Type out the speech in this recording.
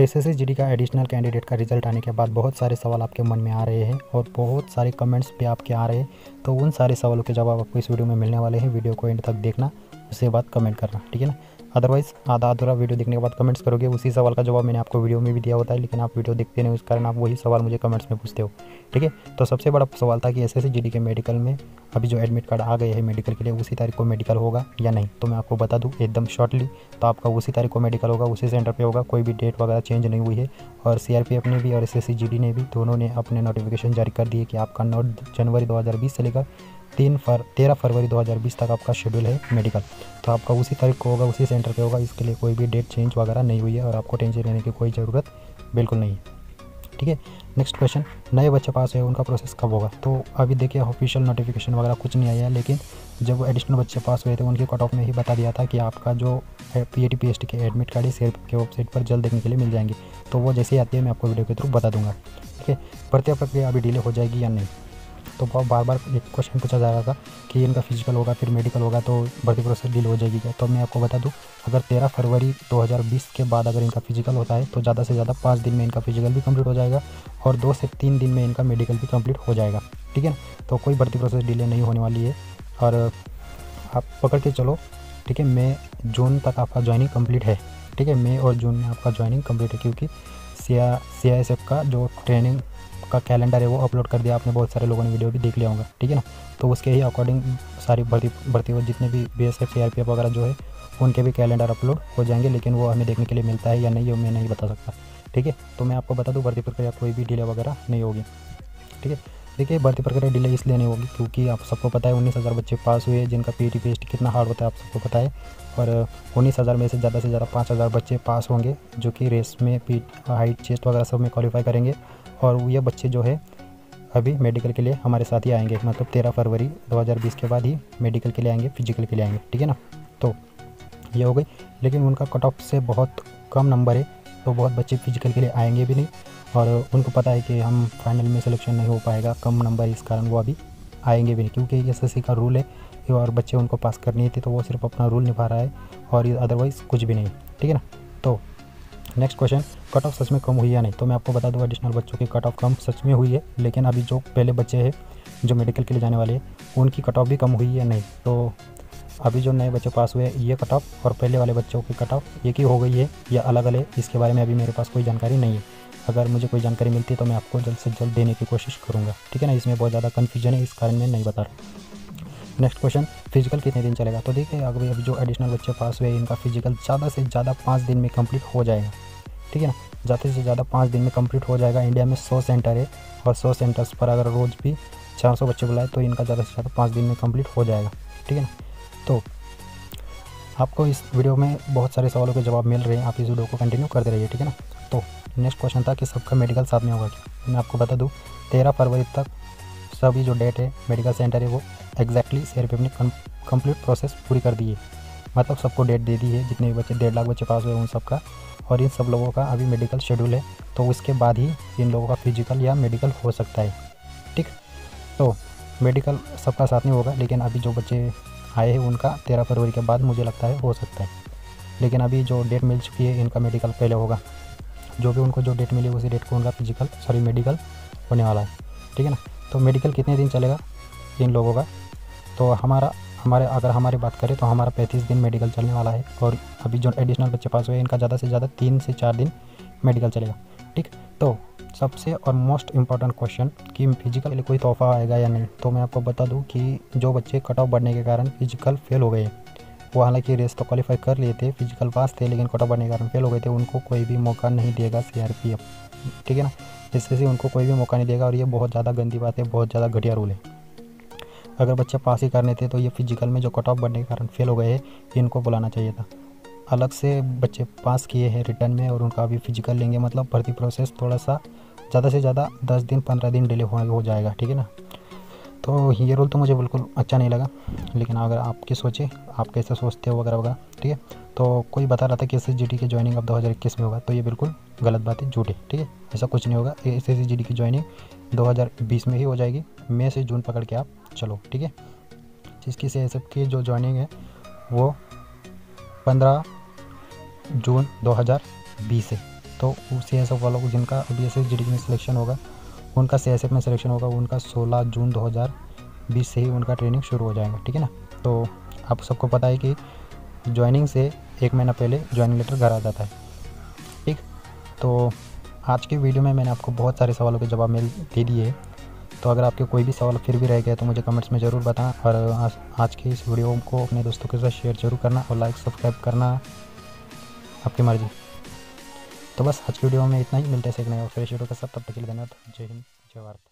S S का additional candidate का result आने के बाद बहुत सारे सवाल आपके मन में आ रहे हैं और बहुत सारे कमेंट्स भी आपके आ रहे हैं। तो उन सारे सवालों के जवाब आपको इस वीडियो में मिलने वाले हैं। वीडियो को एंड तक देखना। उसके बाद कमेंट करना, ठीक है ना? अदरवाइज़ आधा अधूरा वीडियो देखने के बाद कमेंट्स करोगे, उसी सवाल का जवाब मैंने आपको वीडियो में भी दिया होता है, लेकिन आप वीडियो देखते नहीं, उस कारण आप वही सवाल मुझे कमेंट्स में पूछते हो, ठीक है? तो सबसे बड़ा सवाल था कि एस एस के मेडिकल में अभी जो एडमिट कार्ड आ गए हैं मेडिकल के लिए, उसी तारीख को मेडिकल होगा या नहीं? तो मैं आपको बता दूँ, एकदम शॉर्टली तो आपका उसी तारीख को मेडिकल होगा, उसी सेंटर पर होगा, कोई भी डेट वगैरह चेंज नहीं हुई है, और सी ने भी और एस ने भी दोनों ने अपने नोटिफिकेशन जारी कर दिए कि आपका नौ जनवरी दो से लेकर तीन फर, तेरह फरवरी 2020 तक आपका शेड्यूल है मेडिकल तो आपका उसी तारीख को होगा, उसी सेंटर पे होगा, इसके लिए कोई भी डेट चेंज वगैरह नहीं हुई है और आपको टेंशन लेने की कोई ज़रूरत बिल्कुल नहीं है। ठीक है? नेक्स्ट क्वेश्चन नए बच्चे पास है उनका प्रोसेस कब होगा? तो अभी देखिए ऑफिशियल नोटिफिकेशन वगैरह कुछ नहीं आया है, लेकिन जब एडिशनल बच्चे पास हुए थे, उनके कट ऑफ़ में ही बता दिया था कि आपका जो P A T P S T के एडमिट कार्ड है के वेबसाइट पर जल्द देखने के लिए मिल जाएँगे। तो वो जैसे ही आती है, मैं आपको वीडियो के थ्रू बता दूँगा। ठीक है? भर्ती प्रक्रिया अभी डिले हो जाएगी या नहीं? तो बार बार एक क्वेश्चन पूछा जा रहा था कि इनका फ़िज़िकल होगा, फिर मेडिकल होगा तो भर्ती प्रोसेस डील हो जाएगी क्या? तो मैं आपको बता दूँ, अगर तेरह फरवरी 2020 के बाद अगर इनका फ़िज़िकल होता है तो ज़्यादा से ज़्यादा पाँच दिन में इनका फ़िज़िकल भी कंप्लीट हो जाएगा और दो से तीन दिन में इनका मेडिकल भी कंप्लीट हो जाएगा, ठीक है ना? तो कोई भर्ती प्रोसेस डिले नहीं होने वाली है और आप पकड़ के चलो, ठीक है? मई जून तक आपका ज्वाइनिंग कंप्लीट है, ठीक है? मई और जून में आपका ज्वाइनिंग कंप्लीट है क्योंकि सी सी का जो ट्रेनिंग का कैलेंडर है वो अपलोड कर दिया, आपने बहुत सारे लोगों ने वीडियो भी देख लिया होगा, ठीक है ना? तो उसके ही अकॉर्डिंग सारी भर्ती भर्ती हुई, जितने भी B S F C R P F वगैरह जो है, उनके भी कैलेंडर अपलोड हो जाएँगे, लेकिन वो हमें देखने के लिए मिलता है या नहीं ये मैं नहीं बता सकता, ठीक है? तो मैं आपको बता दूँ, भर्ती प्रक्रिया कोई भी डिले वगैरह नहीं होगी, ठीक है? देखिए, भर्ती प्रक्रिया डिले इसलिए नहीं होगी, क्योंकि आप सबको पता है, उन्नीस हज़ार बच्चे पास हुए जिनका P T P S T कितना हार्ड होता है, आप सबको पता है, और उन्नीस हज़ार में से ज़्यादा से ज़्यादा पाँच हज़ार बच्चे पास होंगे, जो कि रेस में पी हाइट चेस्ट वगैरह सब में क्वालिफाई करेंगे और ये बच्चे जो है अभी मेडिकल के लिए हमारे साथ ही आएँगे। मतलब तेरह फरवरी 2020 के बाद ही मेडिकल के लिए आएँगे फ़िज़िकल के लिए आएँगे, ठीक है ना? तो ये हो गई। लेकिन उनका कट ऑफ़ से बहुत कम नंबर है तो बहुत बच्चे फ़िज़िकल के लिए आएँगे भी नहीं। और उनको पता है कि हम फाइनल में सिलेक्शन नहीं हो पाएगा, कम नंबर इस कारण वो अभी आएँगे भी नहीं। क्योंकि एस का रूल है और बच्चे उनको पास करनी थी तो वो सिर्फ़ अपना रूल निभा रहा है और अदरवाइज़ कुछ भी नहीं, ठीक है ना? तो नेक्स्ट क्वेश्चन कट ऑफ़ सच में कम हुई या नहीं? तो मैं आपको बता दूँ एडिशनल बच्चों की कट ऑफ़ कम सच में हुई है, लेकिन अभी जो पहले बच्चे हैं, जो मेडिकल के लिए जाने वाले हैं, उनकी कट ऑफ़ भी कम हुई है नहीं? तो अभी जो नए बच्चे पास हुए हैं, ये कट ऑफ़ और पहले वाले बच्चों की कट ऑफ़ एक ही हो गई है या अलग अलग इसके बारे में अभी मेरे पास कोई जानकारी नहीं है। अगर मुझे कोई जानकारी मिलती है तो मैं आपको जल्द से जल्द देने की कोशिश करूँगा, ठीक है ना? इसमें बहुत ज़्यादा कन्फ्यूज़न है, इस कारण मैं नहीं बता रहा। नेक्स्ट क्वेश्चन फ़िज़िकल कितने दिन चलेगा? तो देखिए अगर अभी जो एडिशनल बच्चे पास हुए इनका फ़िज़िकल ज़्यादा से ज़्यादा पाँच दिन में कंप्लीट हो जाएगा। ठीक है ना? ज़्यादा से ज़्यादा पाँच दिन में कंप्लीट हो जाएगा। इंडिया में सौ सेंटर है और सौ सेंटर्स पर अगर रोज़ भी चार सौ बच्चे बुलाए तो इनका ज़्यादा से ज़्यादा पाँच दिन में कंप्लीट हो जाएगा। ठीक है ना? तो आपको इस वीडियो में बहुत सारे सवालों के जवाब मिल रहे हैं। आप इस वीडियो को कंटिन्यू करते रहिए, ठीक है ना? तो नेक्स्ट क्वेश्चन था कि सबका मेडिकल साथ में होगा मैं आपको बता दूँ, तेरह फरवरी तक सभी जो डेट है मेडिकल सेंटर है, वो एग्जैक्टली सी आर ने कंप्लीट प्रोसेस पूरी कर दी है मतलब सबको डेट दे दी है, जितने भी बच्चे, डेढ़ लाख बच्चे पास हुए उन सबका। और इन सब लोगों का अभी मेडिकल शेड्यूल है तो उसके बाद ही इन लोगों का फ़िज़िकल या मेडिकल हो सकता है, ठीक? तो मेडिकल सबका साथ नहीं होगा, लेकिन अभी जो बच्चे आए हैं उनका तेरह फरवरी के बाद मुझे लगता है हो सकता है। लेकिन अभी जो डेट मिल चुकी है, इनका मेडिकल पहले होगा। जो भी उनको जो डेट मिली, उसी डेट को उनका फ़िज़िकल सॉरी मेडिकल होने वाला है, ठीक है ना? तो मेडिकल कितने दिन चलेगा इन लोगों का? तो हमारा हमारे, अगर हमारी बात करें तो हमारा पैंतीस दिन मेडिकल चलने वाला है और अभी जो एडिशनल बच्चे पास हुए इनका ज़्यादा से ज़्यादा तीन से चार दिन मेडिकल चलेगा, ठीक? तो सबसे और मोस्ट इंपॉर्टेंट क्वेश्चन कि फ़िज़िकल के लिए कोई तोहफा आएगा या नहीं तो मैं आपको बता दूँ कि जो बच्चे कट ऑफ़ बढ़ने के कारण फ़िज़िकल फेल हो गए वो हालाँकि रेस तो क्वालिफाई कर लिए थे फ़िज़िकल पास थे, लेकिन कट ऑफ़ बढ़ने के कारण फेल हो गए थे, उनको कोई भी मौका नहीं देगा सीआरपीएफ ठीक है ना? इससे उनको कोई भी मौका नहीं देगा और ये बहुत ज़्यादा गंदी बात है, बहुत ज़्यादा घटिया रूल है। अगर बच्चे पास ही करने थे तो ये फ़िज़िकल में जो कट ऑफ़ बढ़ने के कारण फेल हो गए हैं इनको बुलाना चाहिए था। अलग से बच्चे पास किए हैं रिटर्न में और उनका अभी फ़िज़िकल लेंगे मतलब भर्ती प्रोसेस थोड़ा सा ज़्यादा से ज़्यादा दस दिन, पंद्रह दिन डिले हो जाएगा, ठीक है ना? तो ये रोल तो मुझे बिल्कुल अच्छा नहीं लगा, लेकिन अगर आपकी सोचे, आप कैसे सोचते हो वगैरह वगैरह, ठीक है? तो कोई बता रहा था कि एस एस जी डी की ज्वाइनिंग अब 2021 में होगा तो ये बिल्कुल गलत बात है, झूठी, ठीक है? ऐसा कुछ नहीं होगा एस एस की ज्वाइनिंग 2020 में ही हो जाएगी, मई से जून पकड़ के आप चलो, ठीक है? जिसकी सी एस एफ़ की जो ज्वाइनिंग है, वो पंद्रह जून 2020 है। तो सी एस एफ़ वालों को जिनका बी एस एस में सिलेक्शन होगा, उनका सी एस एफ़ में सिलेक्शन होगा, उनका 16 जून 2020 से ही उनका ट्रेनिंग शुरू हो जाएगा, ठीक है ना? तो आप सबको पता है कि ज्वाइनिंग से एक महीना पहले ज्वाइनिंग लेटर घर आ जाता है, ठीक? तो आज की वीडियो में मैंने आपको बहुत सारे सवालों के जवाब मिल दे दिए तो अगर आपके कोई भी सवाल फिर भी रह गया तो मुझे कमेंट्स में ज़रूर बताना और आज आज की इस वीडियो को अपने दोस्तों के साथ शेयर ज़रूर करना और लाइक सब्सक्राइब करना आपकी मर्ज़ी। तो बस आज की वीडियो में इतना ही। मिलते हैं सीखने और फ्रेश वीडियो के साथ। तब तक के लिए धन्यवाद। जय हिंद, जय भारत।